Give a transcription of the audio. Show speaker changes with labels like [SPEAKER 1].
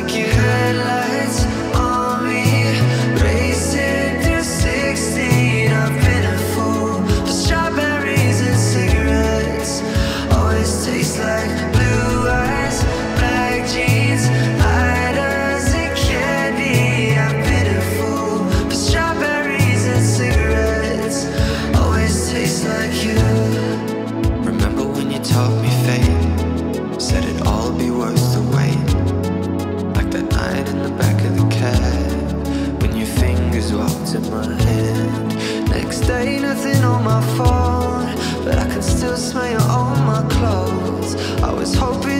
[SPEAKER 1] like you. in my head. Next day, nothing on my phone But I can still smell you on my clothes I was hoping